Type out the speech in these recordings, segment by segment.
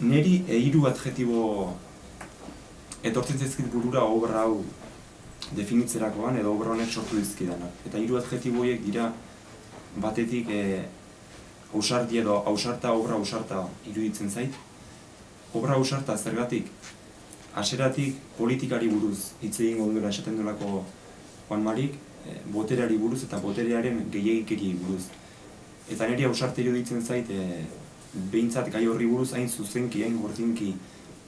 neri e, hiru adjetibo etortzen zaizkit burura obra hau definitzerakoan edo obra honek sortu dizkidanak. Eta hiru adjetibo horiek dira batetik e, ausarti edo ausarta obra ausarta iruditzen zait. Obra ausarta zergatik haseratik politikari buruz hitz egingo duela esaten duelako Juan Marik, e, botereari buruz eta boterearen gehiagikeri buruz. Eta niri ausarte iruditzen zait, e, behintzat gai horri buruz hain zuzenki, hain gordinki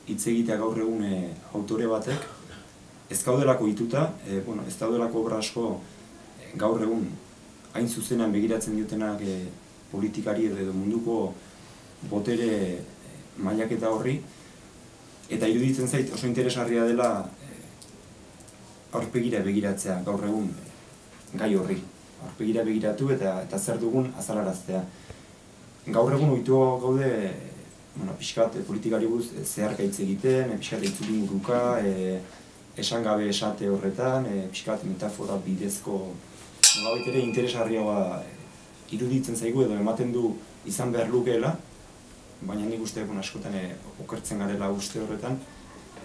hitz egitea gaur egun e, autore batek, ez gaudelako ituta, e, bueno, ez daudelako obra asko e, gaur egun hain zuzenan begiratzen diotenak e, politikari edo munduko botere mailaketa horri, eta iruditzen zait oso interesgarria dela aurpegira begiratzea gaur egun gai horri. Aurpegira begiratu eta eta zer dugun azalaraztea. Gaur egun ohitu gaude bueno, pixkat e, politikari buruz e, zeharka hitz egiten, e, pixkat itzuli muruka, e, esan gabe esate horretan, e, pixkat metafora bidezko nolabait ere interesgarriagoa e, iruditzen zaigu edo ematen du izan behar lukeela, baina nik uste egun askotan e, okertzen garela uste horretan,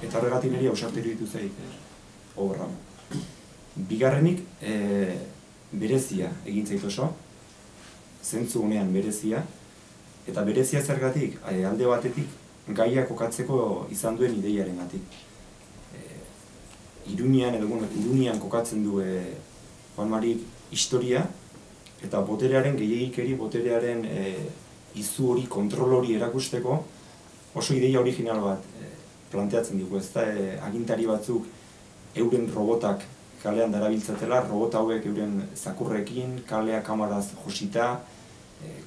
eta horregatik niri hausarte iruditu zait e, obra. Bigarrenik, e, berezia egin zait oso, zentzu honean berezia, Eta berezia zergatik, e, alde batetik, gaia kokatzeko izan duen ideiaren gatik. E, Irunian, edo bueno, Irunian kokatzen du e, Juan Marik historia, eta boterearen gehiagikeri, boterearen e, izu hori, kontrol hori erakusteko, oso ideia original bat e, planteatzen dugu, ez da, e, agintari batzuk euren robotak kalean darabiltzatela, robot hauek euren zakurrekin, kalea kamaraz josita,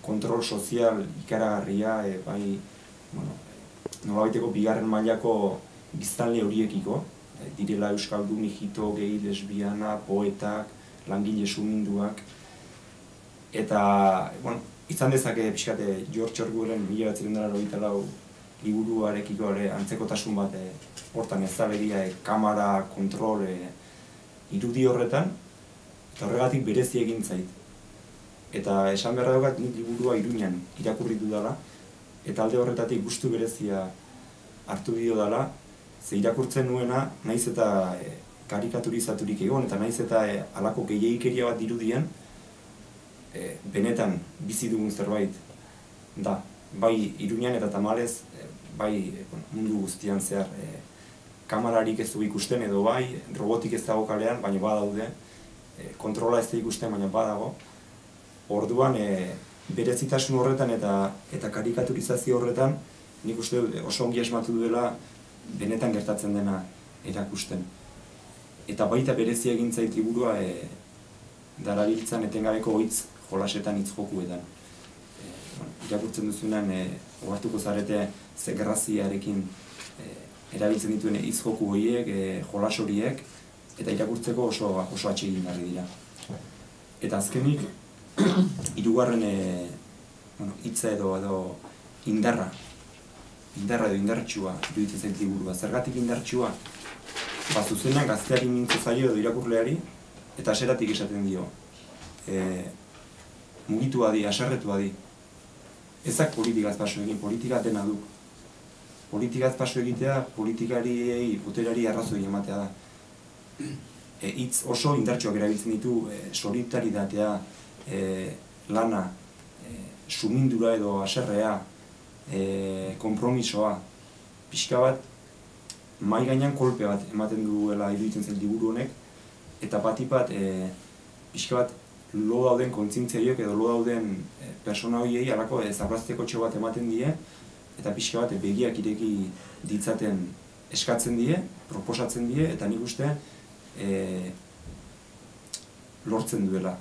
kontrol sozial ikaragarria, e, bai, bueno, nolabaiteko bigarren mailako biztanle horiekiko, e, direla Euskaldun, hito, gehi, lesbiana, poetak, langile suminduak, eta, bueno, izan dezake pixkate George Orwellen mila bat zirendara hori lau liburuarekiko ere antzekotasun bat e, hortan ez e, kamara, kontrol, e, irudi horretan, eta horregatik berezi egin zait eta esan beharra daukat nik liburua iruñan irakurri dudala eta alde horretatik gustu berezia hartu dio dela ze irakurtzen nuena naiz eta e, karikaturizaturik egon eta naiz eta e, alako gehiagikeria bat dirudien e, benetan bizi dugun zerbait da. Bai iruñan eta tamalez e, bai e, mundu guztian zehar e, kamararik ez du ikusten edo bai robotik ez dago kalean baina badaude e, kontrola ez da ikusten baina badago Orduan, e, berezitasun horretan eta eta karikaturizazio horretan, nik uste oso ongi esmatu duela benetan gertatzen dena erakusten. Eta baita berezi egin zait liburua e, darabiltzan etengabeko hitz jolasetan hitz jokuetan. E, bueno, irakurtzen duzunean, e, ohartuko zarete zegraziarekin e, erabiltzen dituen hitz joku horiek, e, jolas horiek, eta irakurtzeko oso, oso atsegin dira. Eta azkenik, hirugarren e, bueno, hitza edo edo indarra indarra edo indartsua iruditzen zait liburua. Zergatik indartsua? Ba, zuzenean gazteari mintzu zaio edo irakurleari eta aseratik esaten dio. E, mugitu adi, aserretu adi. Ezak politikaz paso egin, politika dena du. Politikaz paso egitea, politikariei, puterari arrazoi ematea da. E, hitz oso indartsuak erabiltzen ditu, e, solidaritatea, e, lana, e, sumindura edo aserrea, e, kompromisoa, pixka bat, mai gainean kolpe bat ematen duela iruditzen zen liburu honek, eta bat ipat, e, pixka bat, lo dauden kontzintzeriok edo lo dauden e, persona horiei alako ez abrazteko txo bat ematen die, eta pixka bat begiak ireki ditzaten eskatzen die, proposatzen die, eta nik uste e, lortzen duela